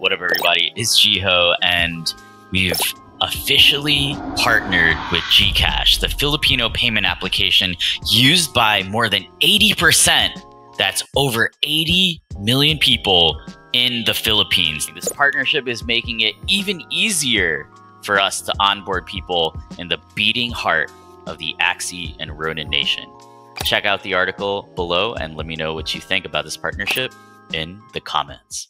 What up, everybody? It's Jihoz, and we've officially partnered with Gcash, the Filipino payment application used by more than 80%. That's over 80 million people in the Philippines. This partnership is making it even easier for us to onboard people in the beating heart of the Axie and Ronin Nation. Check out the article below and let me know what you think about this partnership in the comments.